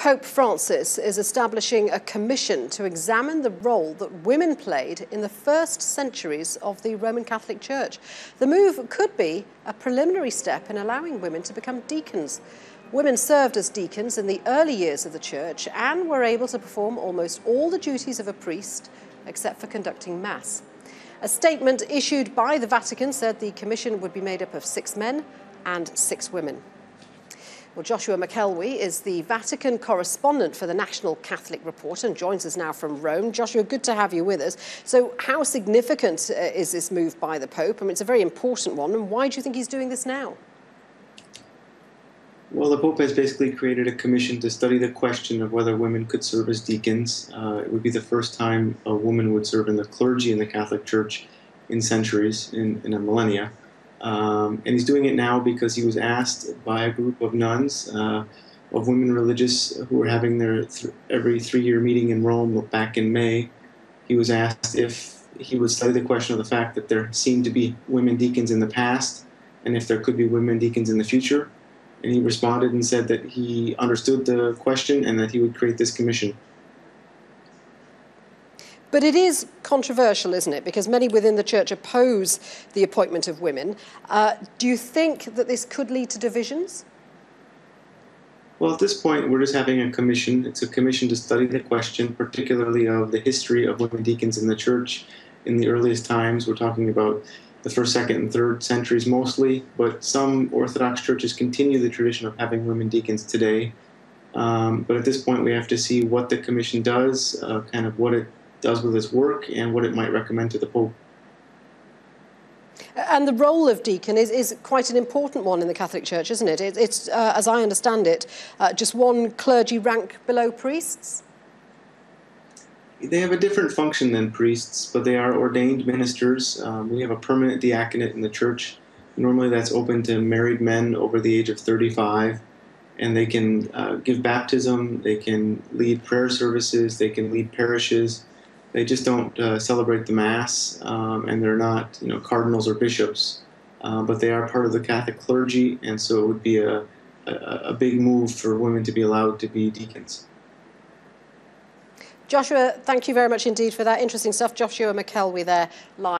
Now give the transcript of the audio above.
Pope Francis is establishing a commission to examine the role that women played in the first centuries of the Roman Catholic Church. The move could be a preliminary step in allowing women to become deacons. Women served as deacons in the early years of the church and were able to perform almost all the duties of a priest except for conducting Mass. A statement issued by the Vatican said the commission would be made up of six men and six women. Well, Joshua McElwee is the Vatican correspondent for the National Catholic Report and joins us now from Rome. Joshua, good to have you with us. So, how significant uh, is this move by the Pope? I mean, it's a very important one, and why do you think he's doing this now? Well, the Pope has basically created a commission to study the question of whether women could serve as deacons. Uh, it would be the first time a woman would serve in the clergy in the Catholic Church in centuries, in, in a millennia. Um, and he's doing it now because he was asked by a group of nuns, uh, of women religious who were having their th- every three year meeting in Rome back in May. He was asked if he would study the question of the fact that there seemed to be women deacons in the past and if there could be women deacons in the future. And he responded and said that he understood the question and that he would create this commission. But it is controversial, isn't it? Because many within the church oppose the appointment of women. Uh, do you think that this could lead to divisions? Well, at this point, we're just having a commission. It's a commission to study the question, particularly of the history of women deacons in the church in the earliest times. We're talking about the first, second, and third centuries mostly, but some Orthodox churches continue the tradition of having women deacons today. Um, but at this point, we have to see what the commission does, uh, kind of what it does with his work and what it might recommend to the Pope. And the role of deacon is, is quite an important one in the Catholic Church, isn't it? it it's, uh, as I understand it, uh, just one clergy rank below priests? They have a different function than priests, but they are ordained ministers. Um, we have a permanent diaconate in the church. Normally, that's open to married men over the age of 35 and they can uh, give baptism, they can lead prayer services, they can lead parishes, they just don't uh, celebrate the Mass, um, and they're not, you know, cardinals or bishops, uh, but they are part of the Catholic clergy, and so it would be a, a, a big move for women to be allowed to be deacons. Joshua, thank you very much indeed for that interesting stuff. Joshua McElwee there live.